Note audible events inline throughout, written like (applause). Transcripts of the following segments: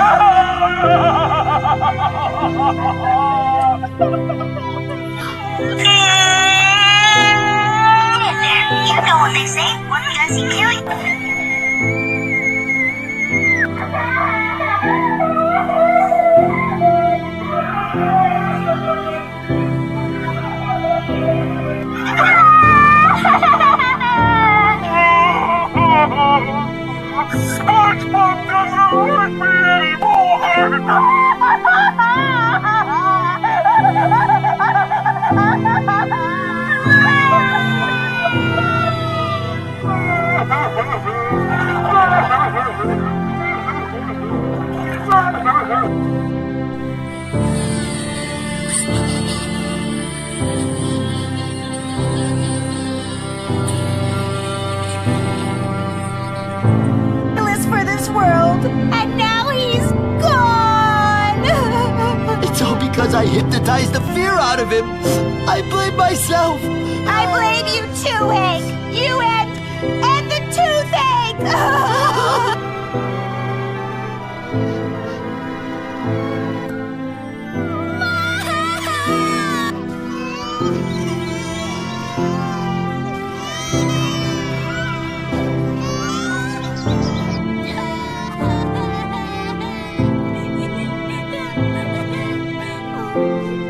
You know what they say, doesn't kill you. Doesn't like me world, because I hypnotized the fear out of him. I blame myself. I blame you too, Hank. You and and the toothache. (laughs) I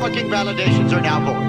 Booking validations are now void.